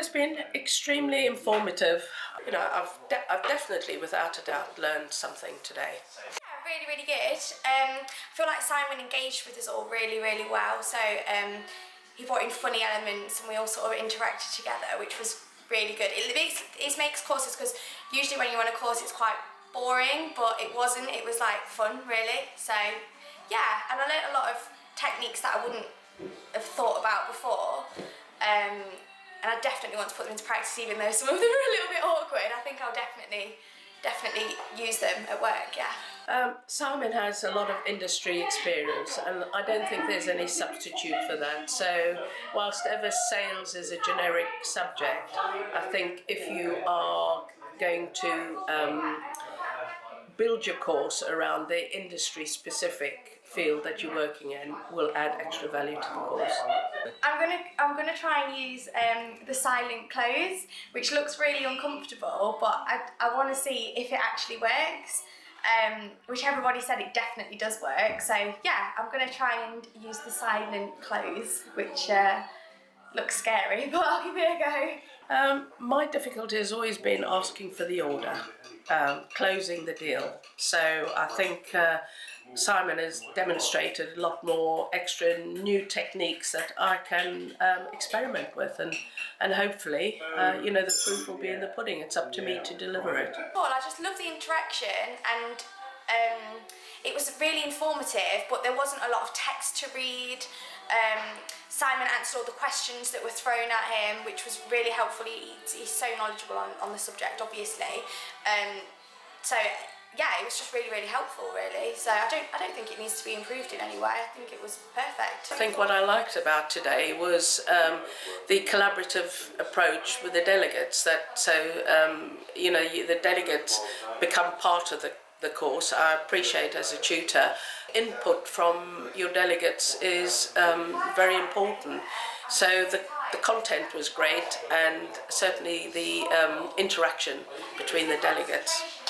it's been extremely informative. You know, I've, de- I've definitely, without a doubt, learned something today. Yeah, really, really good. Um, I feel like Simon engaged with us all really, really well. So um, he brought in funny elements and we all sort of interacted together, which was really good. It makes, it makes courses because usually when you run a course it's quite boring, but it wasn't. It was like fun, really. So yeah, and I learned a lot of techniques that I wouldn't have thought about before. Um, and I definitely want to put them into practice, even though some of them are a little bit awkward. I think I'll definitely, definitely use them at work. Yeah. Um, Simon has a lot of industry experience, and I don't think there's any substitute for that. So, whilst ever sales is a generic subject, I think if you are going to um, build your course around the industry specific field that you're working in will add extra value to the course. I'm gonna I'm gonna try and use um, the silent close, which looks really uncomfortable, but I, I want to see if it actually works. Um, which everybody said it definitely does work. So yeah, I'm gonna try and use the silent close, which uh, looks scary, but I'll give it a go. Um, my difficulty has always been asking for the order, um, closing the deal. So I think uh, Simon has demonstrated a lot more extra new techniques that I can um, experiment with, and and hopefully, uh, you know, the proof will be in the pudding. It's up to me to deliver it. Well, I just love the interaction, and um, it was really informative, but there wasn't a lot of text to read. Um, Simon answered all the questions that were thrown at him, which was really helpful. He, he's so knowledgeable on, on the subject, obviously. Um, so yeah, it was just really, really helpful, really. So I don't, I don't think it needs to be improved in any way. I think it was perfect. I think what I liked about today was um, the collaborative approach with the delegates. That so um, you know you, the delegates become part of the the course. I appreciate as a tutor, input from your delegates is um, very important. So the, the content was great and certainly the um, interaction between the delegates.